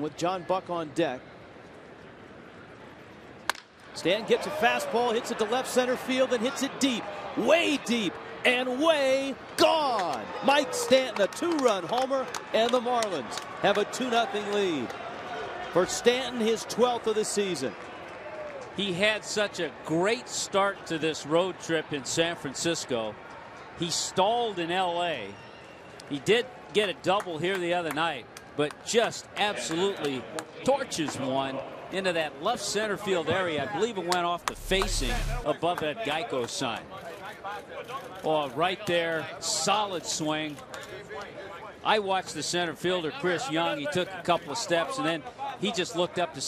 with John Buck on deck. Stan gets a fastball, hits it to left center field, and hits it deep, way deep, and way gone. Mike Stanton, a two-run homer, and the Marlins have a 2-0 lead. For Stanton, his 12th of the season. He had such a great start to this road trip in San Francisco. He stalled in L.A. He did get a double here the other night, but just absolutely torches one into that left center field area. I believe it went off the facing above that Geico sign. Oh, right there, solid swing. I watched the center fielder, Chris Young. He took a couple of steps and then he just looked up to